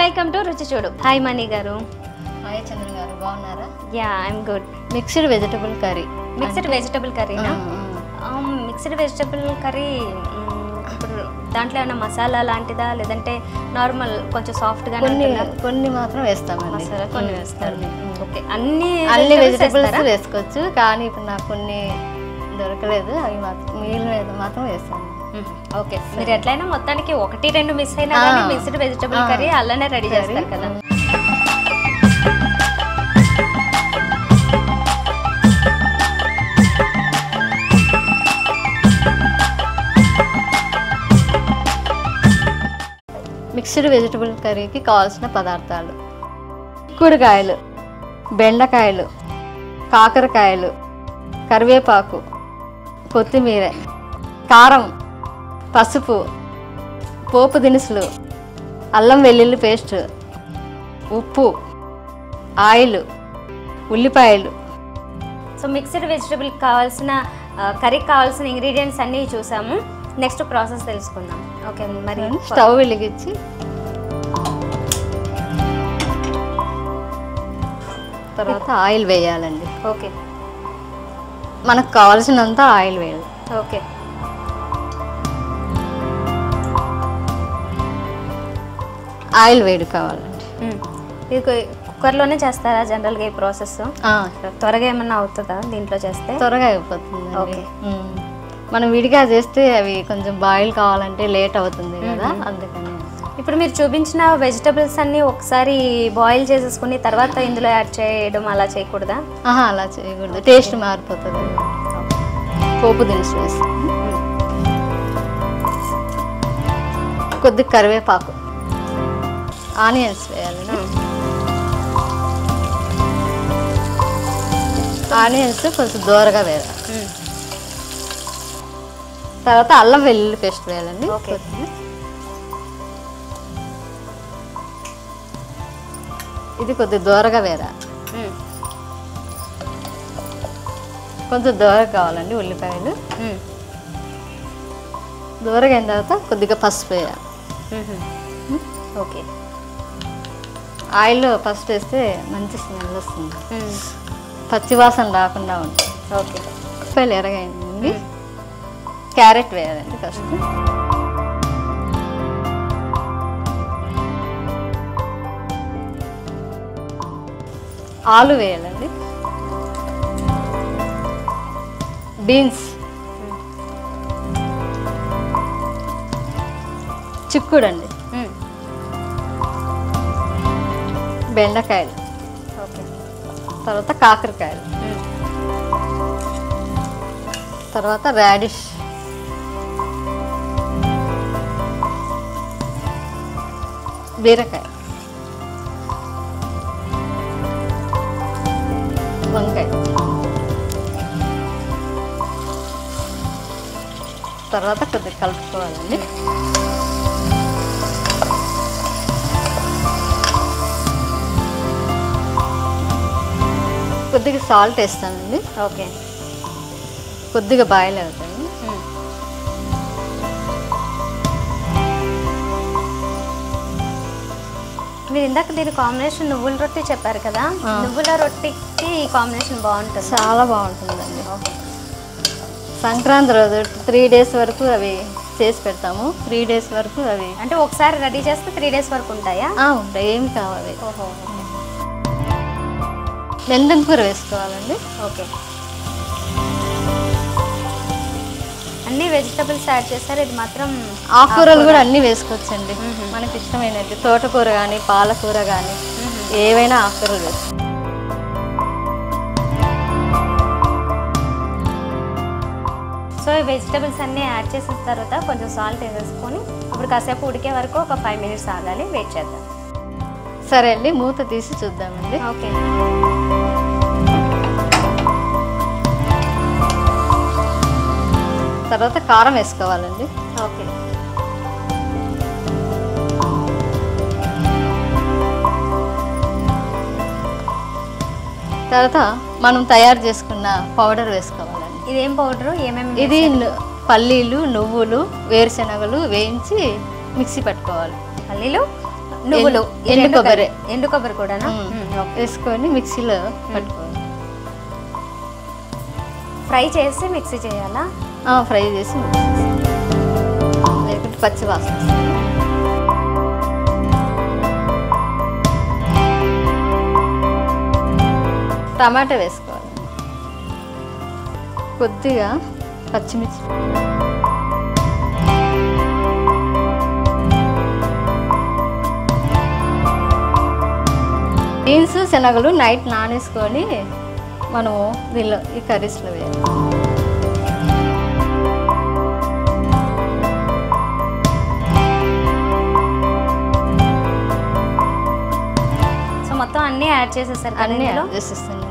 Welcome to రుచి చూడు. Hi మణి గారు. హాయ్ చంద్ర గారు. బాగున్నారా? Yeah I'm good mixed vegetable curry mixed vegetable కర్రీనా mixed vegetable curry ఇప్పుడు దాంట్లో ఏమైనా మసాలా లాంటిదా? లేదంటే నార్మల్ కొంచెం సాఫ్ట్గా కొన్ని కొన్ని మాత్రం వేస్తామండి. కొన్ని వేస్తారు. ఓకే అన్ని అన్ని వెజిటబుల్స్? వేసుకోవచ్చు కానీ ఇప్పుడు నాకు కొన్ని దొరకలేదు. అవి మాత్రం మిగిలిన మాత్రం వేస్తాను. ఓకే. మీరు ఎట్లయినా మొత్తానికి ఒకటి రెండు మిస్ అయినా. కానీ మిక్స్డ్ వెజిటబుల్. కర్రీ అలానే రెడీ చేస్తారు కదా. మిక్స్డ్ వెజిటబుల్ కర్రీకి కావాల్సిన పదార్థాలు. కూరగాయలు బెండకాయలు కాకరకాయలు కరివేపాకు కొత్తిమీర కారం పసుపు పోపు దినుసులు అల్లం వెల్లుల్లి పేస్ట్ ఉప్పు ఆయిల్ ఉల్లిపాయలు. సో మిక్స్డ్ వెజిటబుల్ కావాల్సిన కర్రీకి కావాల్సిన ఇంగ్రీడియంట్స్ అన్నీ చూసాము. నెక్స్ట్ ప్రాసెస్ తెలుసుకుందాం. ఓకే మరి స్టవ్ వెలిగించి. తర్వాత ఆయిల్ వేయాలండి. ఓకే. మనకు కావాల్సినంత ఆయిల్ వేయాలి. ఓకే. ఆయిల్ వేడి కావాలండి. ఇది కుక్కర్లోనే చేస్తారా జనరల్గా ఈ ప్రాసెస్? త్వరగా ఏమన్నా అవుతుందా దీంట్లో చేస్తే? త్వరగా అయిపోతుంది ఓకే. మనం విడిగా చేస్తే అవి కొంచెం బాయిల్ కావాలంటే లేట్ అవుతుంది కదా అందుకని. ఇప్పుడు మీరు చూపించిన వెజిటబుల్స్ అన్నీ ఒకసారి బాయిల్ చేసేసుకుని తర్వాత ఇందులో యాడ్ చేయడం అలా చేయకూడదా? అలా చేయకూడదు. టేస్ట్ మారిపోతుంది. పోపు దినుసు వేసి కొద్ది కరివేపాకు. ఆనియన్స్ వేయాలండి ఆనియన్స్ కొంచెం దూరగా వేయాలి. తర్వాత అల్లం వెల్లుల్లి పేస్ట్ వేయాలండి. కొద్దిగా. ఇది కొద్ది దూరగా వేరా. కొంచెం దూరగా కావాలండి ఉల్లిపాయలు. దూరగా అయిన తర్వాత కొద్దిగా పసుపు వేయాలి. ఓకే ఆయిల్లో పసుపు వేస్తే మంచి స్మెల్ వస్తుంది. పచ్చివాసన రాకుండా ఉంటుంది. ఓకే. ఉల్లిపాయలు ఎరగైందండి. క్యారెట్ వేయాలండి ఫస్ట్. ఆలు వేయాలండి. బీన్స్. చిక్కుడండి. బెండకాయలు. ఓకే. తర్వాత కాకరకాయలు. తర్వాత రాడిష్. బీరకాయ. వంకాయ. తర్వాత కొద్దిగా కలుపుకోవాలండి. కొద్దిగా సాల్ట్ వేస్తానండి. ఓకే. కొద్దిగా బాయిల్ అవుతాయి. మీరు ఇందాక దీని కాంబినేషన్ నువ్వుల రొట్టి చెప్పారు కదా. నువ్వుల రొట్టికి ఈ కాంబినేషన్ బాగుంటుంది? చాలా బాగుంటుందండి. సంక్రాంతి రోజు త్రీ డేస్ వరకు అవి చేసి పెడతాము. త్రీ డేస్ వరకు అవి అంటే ఒకసారి రెడీ చేస్తే త్రీ డేస్ వరకు ఉంటాయా? ఉంటాయి. ఏమి కావాలి? ఓహో. మెంతం కూర వేసుకోవాలండి. ఓకే. అన్ని వెజిటబుల్స్ యాడ్ చేస్తారు. ఇది మాత్రం ఆకుకూరలు కూడా అన్నీ వేసుకోవచ్చండి. మనకి ఇష్టమైనది తోటకూర కానీ పాలకూర కానీ. ఏవైనా ఆకుకూరలు వేసుకో సో ఈ వెజిటబుల్స్ అన్నీ యాడ్ చేసిన తర్వాత కొంచెం సాల్ట్ వేసేసుకొని ఇప్పుడు కాసేపు ఉడికే వరకు ఒక ఫైవ్ మినిట్స్ ఆగాలి. వెయిట్ చేద్దాం. సరే అండి మూత తీసి చూద్దామండి. ఓకే. తర్వాత కారం వేసుకోవాలండి. ఓకే. తర్వాత మనం తయారు చేసుకున్న పౌడర్ వేసుకోవాలండి. ఇదేం పౌడరు? ఏమేమి ఇది పల్లీలు నువ్వులు వేరుశనగలు వేయించి మిక్సీ పట్టుకోవాలి. పల్లీలు నువ్వులు ఎండు- కొబ్బరి. ఎండు కొబ్బరి ఓకే. వేసుకొని మిక్సీలో పట్టుకోవాలి. ఫ్రై చేసి మిక్సీ చేయాలా? ఫ్రై చేసి లేకుంటే పచ్చి వాసన. టమాటా వేసుకోవాలి. కొద్దిగా పచ్చిమిర్చి. బీన్స్ శనగలు నైట్ నానేసుకొని మనము దీనిలో ఈ కర్రీస్లో వేయాలి. అన్నీ యాడ్ చేసేసారు అన్నీ? యాడ్ చేసేస్తాను.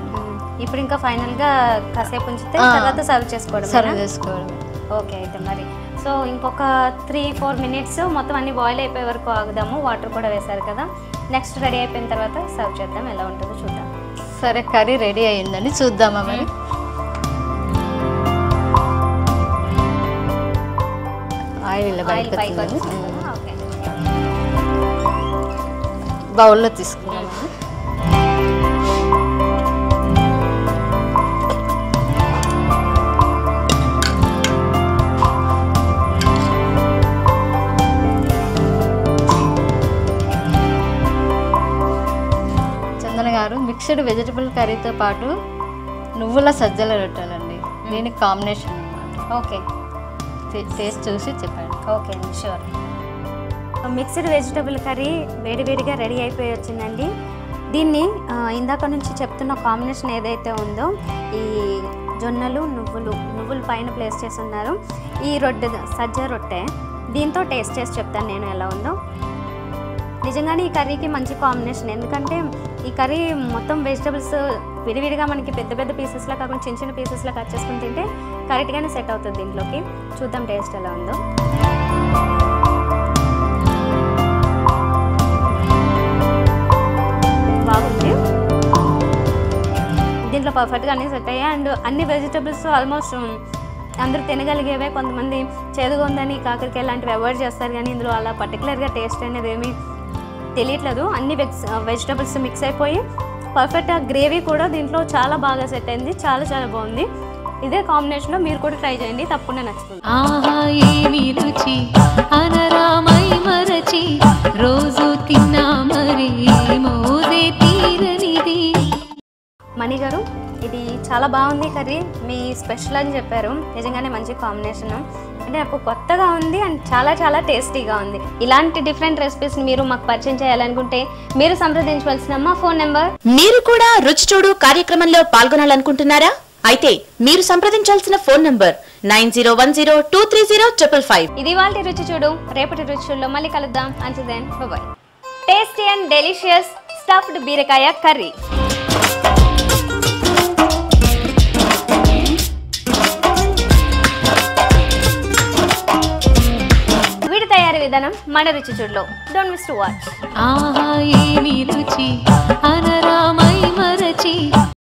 ఇప్పుడు ఇంకా ఫైనల్గా కాసేపు ఉంచితే. తర్వాత సర్వ్ చేసుకోవడం సర్వ్ చేసుకోవడమే. ఓకే అయితే మరి. సో ఇంకొక త్రీ ఫోర్ మినిట్స్ మొత్తం అన్ని బాయిల్ అయిపోయే వరకు ఆగుదాము. వాటర్ కూడా వేశారు కదా. నెక్స్ట్ రెడీ అయిపోయిన తర్వాత సర్వ్ చేద్దాం. ఎలా ఉంటుందో చూద్దాం. సరే కర్రీ రెడీ అయ్యిందండి చూద్దామా మరి? ఆయిల్ బౌల్లో తీసుకున్నాము మిక్స్డ్ వెజిటబుల్ కర్రీతో పాటు నువ్వుల సజ్జల రొట్టెలండి. దీనికి కాంబినేషన్ అన్నమాట. ఓకే. టేస్ట్ చూసి చెప్పండి. ఓకే అండి షూర్ మిక్స్డ్ వెజిటబుల్ కర్రీ వేడివేడిగా రెడీ అయిపోయి వచ్చిందండి. దీన్ని ఇందాక నుంచి చెప్తున్న కాంబినేషన్ ఏదైతే ఉందో ఈ జొన్నలు నువ్వులు నువ్వులు పైన ప్లేస్ చేసి ఉన్నారు ఈ రొట్టె సజ్జ రొట్టె దీంతో టేస్ట్ చేసి చెప్తాను నేను ఎలా ఉందో. నిజంగానే ఈ కర్రీకి మంచి కాంబినేషన్ ఎందుకంటే ఈ కర్రీ మొత్తం వెజిటబుల్స్ విడివిడిగా మనకి పెద్ద పెద్ద పీసెస్లా కాకుండా చిన్న చిన్న పీసెస్లా కట్ చేసుకుని తింటే కరెక్ట్గానే సెట్ అవుతుంది దీంట్లోకి. చూద్దాం టేస్ట్ ఎలా ఉందో. బాగుంది. దీంట్లో పర్ఫెక్ట్గా అన్నీ సెట్ అయ్యాయి. అండ్ అన్ని వెజిటబుల్స్ ఆల్మోస్ట్ అందరూ తినగలిగేవే కొంతమంది చేదుగా ఉందని కాకరకాయ లాంటివి అవాయిడ్ చేస్తారు. కానీ ఇందులో అలా పర్టికులర్గా టేస్ట్ అనేది ఏమీ తెలియట్లేదు. అన్ని వెజ్ వెజిటబుల్స్ మిక్స్ అయిపోయి పర్ఫెక్ట్ గ్రేవీ కూడా దీంట్లో చాలా బాగా సెట్ అయింది. చాలా చాలా బాగుంది. ఇదే కాంబినేషన్లో మీరు కూడా ట్రై చేయండి. తప్పకుండా నచ్చుతుంది. ఆహా ఏమి రుచి? అనరామై మరచి రోజు తిన్నా మరి మోదే తీరనిది. మణి గారు ఇది చాలా బాగుంది కర్రీ. మీ స్పెషల్ అని చెప్పారు. నిజంగానే మంచి కాంబినేషన్ నాకు కొత్తగా ఉంది అండ్ చాలా చాలా టేస్టీగా ఉంది. ఇలాంటి డిఫరెంట్ రెసిపీస్ మీరు మాకు పరిచయం చేయాలనుకుంటే మీరు సంప్రదించవలసిన మా ఫోన్ నెంబర్ మీరు కూడా రుచి చూడు కార్యక్రమంలో పాల్గొనాలనుకుంటున్నారా? అయితే మీరు సంప్రదించాల్సిన phone number nine zero one zero two three zero triple five. ఇది వాళ్ళ రుచి చూడు. రేపటి రుచుల్లో మళ్ళీ కలుద్దాం. అంచి then bye tasty and delicious stuffed బీరకాయ కర్రీ. తయారీ మన రుచి చూడలో డోంట్ మిస్ టు వాచ్ ఆహా ఏమి రుచి? అనరామై మరచి